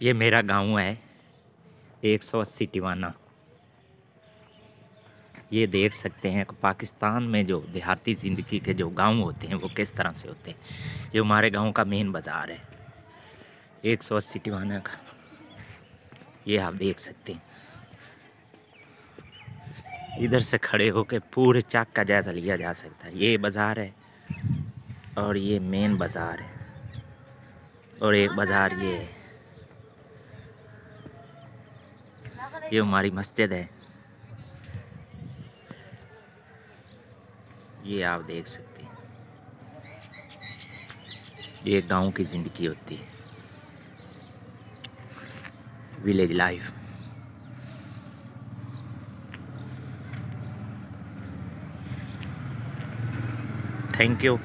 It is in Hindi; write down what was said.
ये मेरा गाँव है। एक सौ अस्सी टिवाना ये देख सकते हैं कि पाकिस्तान में जो देहाती ज़िंदगी के जो गाँव होते हैं, वो किस तरह से होते हैं। ये हमारे गाँव का मेन बाज़ार है। एक सौ अस्सी टिवाना का। ये आप देख सकते हैं। इधर से खड़े होकर पूरे चाक का जायज़ा लिया जा सकता है। ये बाज़ार है और ये मेन बाज़ार है। और एक बाज़ार ये है। ये हमारी मस्जिद है। ये आप देख सकते हैं। ये गाँव की ज़िंदगी होती है। Village life thank you